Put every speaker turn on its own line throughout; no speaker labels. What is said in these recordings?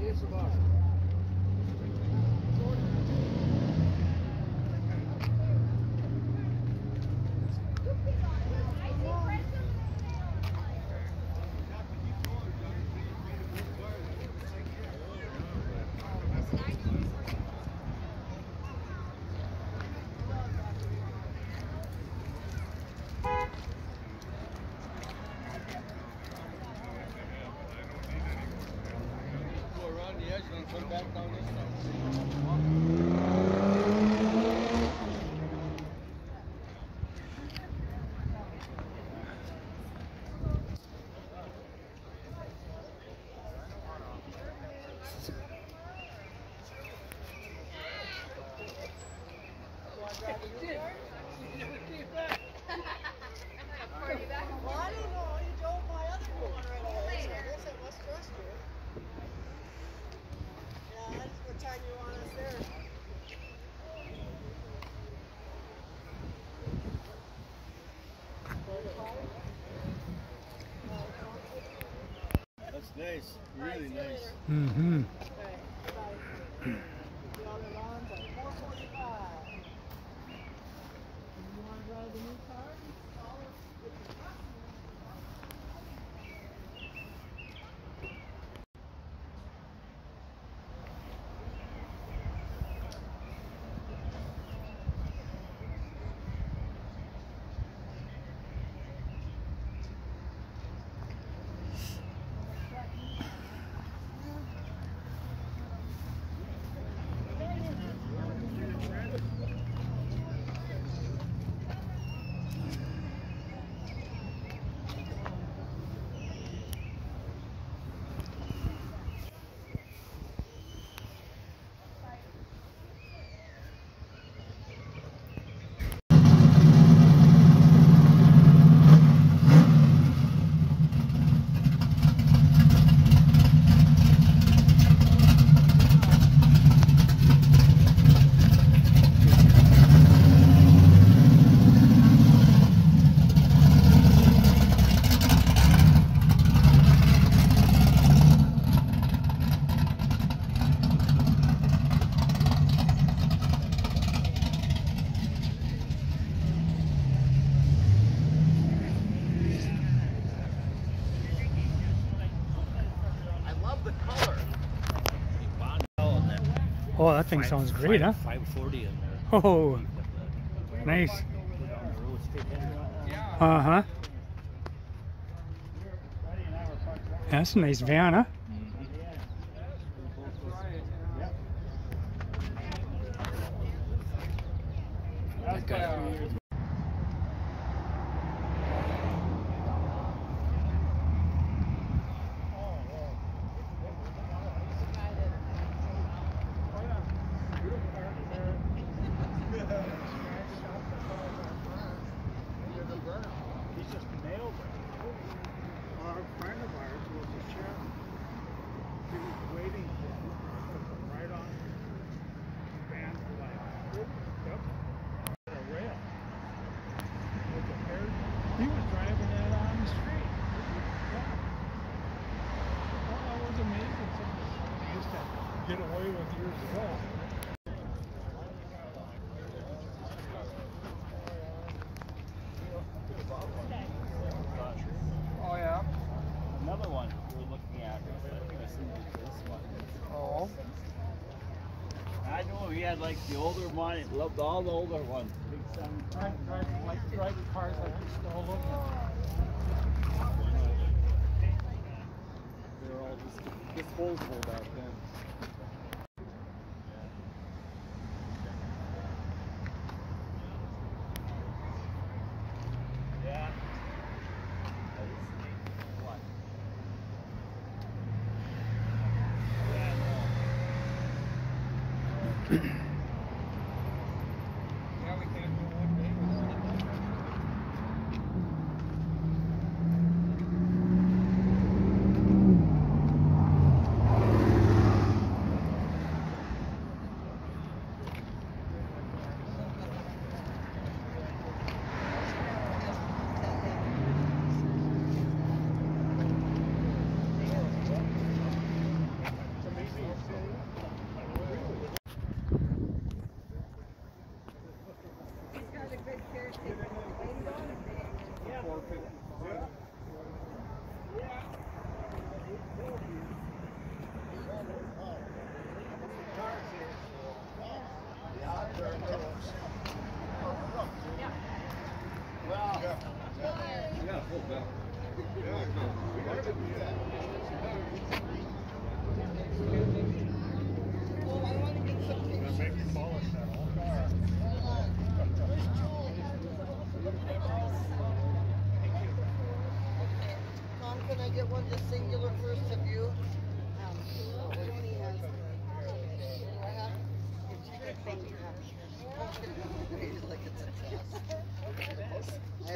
Yes, sir. Come back down this side. nice, really nice.
Mm-hmm. Oh, that thing five, sounds great, five, huh?
540 in there.
Oh, nice. Uh-huh. That's a nice van, huh?
Like the older one. It loved all the older ones.
Driving cars like we stole them. They were all just disposable back then.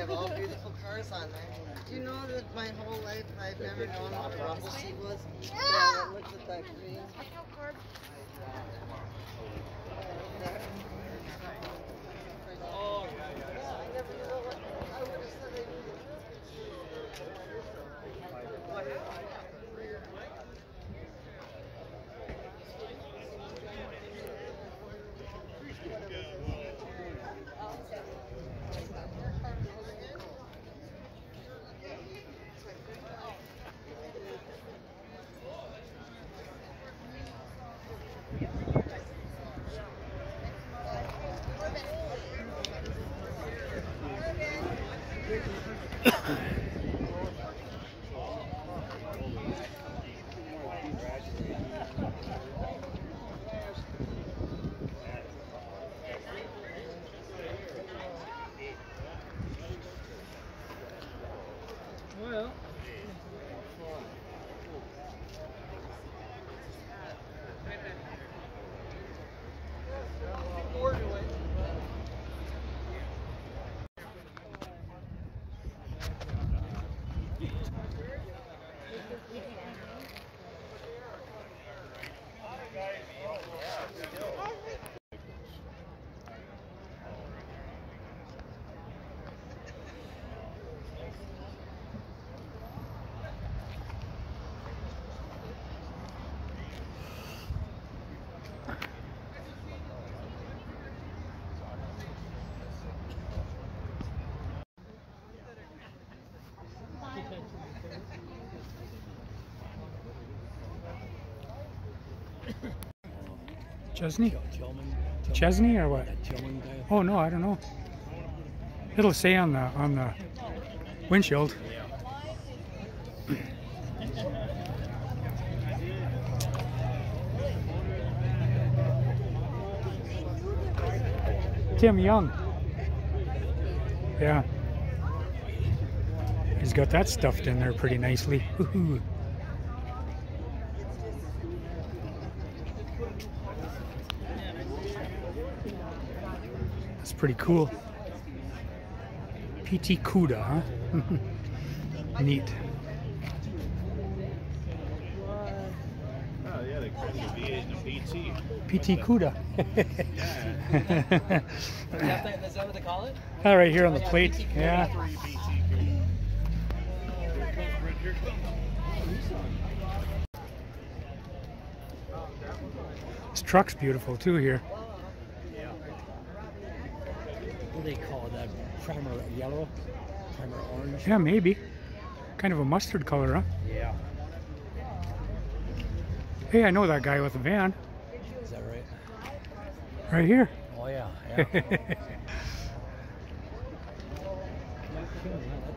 Have all beautiful cars on there. Do you know that my whole life I've never known what a rumble seat was? Yeah, that. Oh, yeah, yeah.
Chesney? Chesney or what? Oh no, I don't know. It'll say on the on the windshield. Tim Young. Yeah. He's got that stuffed in there pretty nicely. Pretty cool. PT Cuda, huh? Neat.
Yeah, they call the V8 and the PT.
Cuda.
Is that, what they call it?
All right here on the plate. Yeah. This truck's beautiful too here.
What do they call it? That primer yellow? Primer orange?
Yeah, maybe. Kind of a mustard color, huh?
Yeah.
Hey, I know that guy with the van.
Is that right?
Right here.
Oh, yeah. yeah.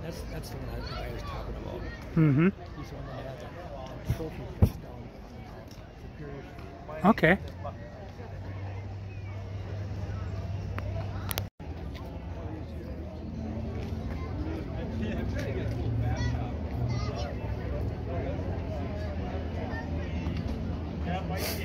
that's, that's the one I, the was talking about.
mm-hmm.
He's the one that had that trophy down uh.
Okay.
fight.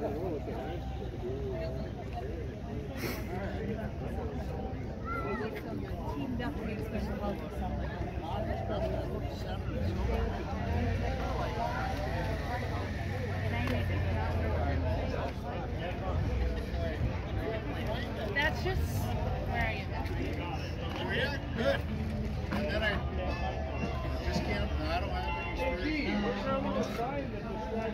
That's just where I am.
Yeah, good. And then I just can't, I don't have any spare.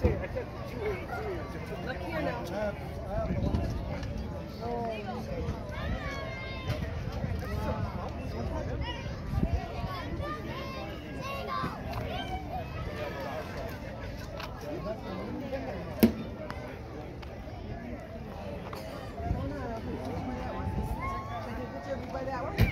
Look here now. Everybody that
way.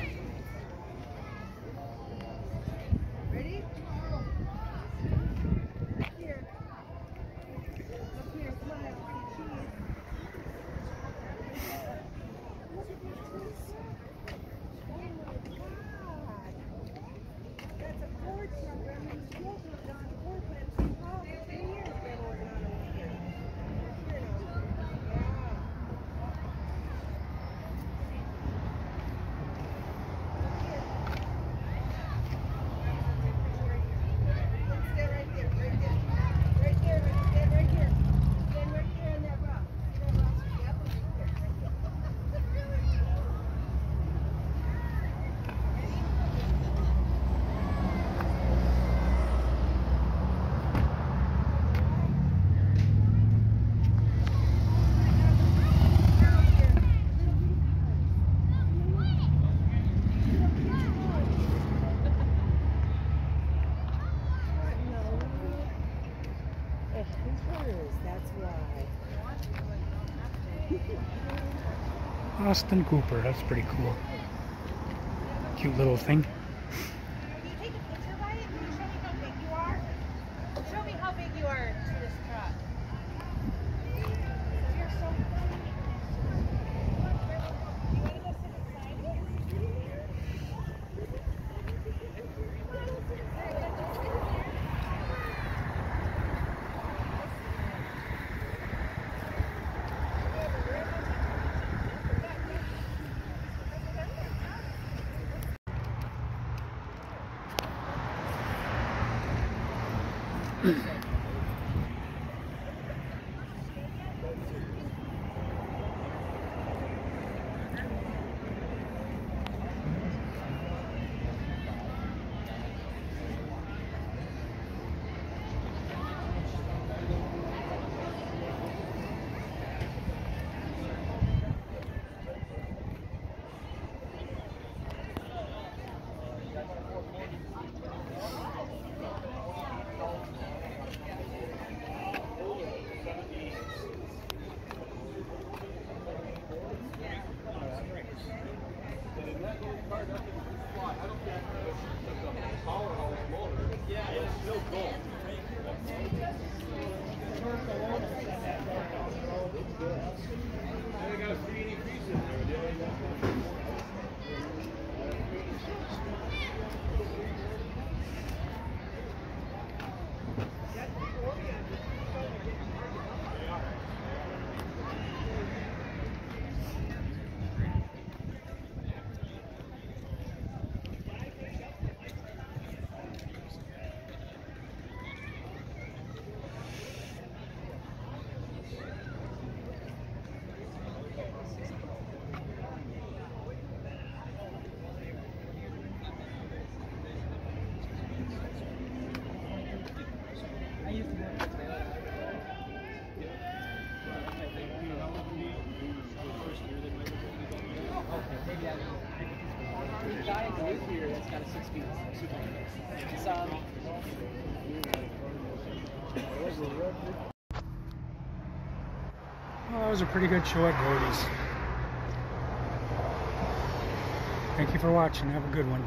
Austin Cooper. That's pretty cool. Cute little thing.
Mm-hmm. Six feet um.
Well, that was a pretty good show at Gordy's. Thank you for watching. Have a good one.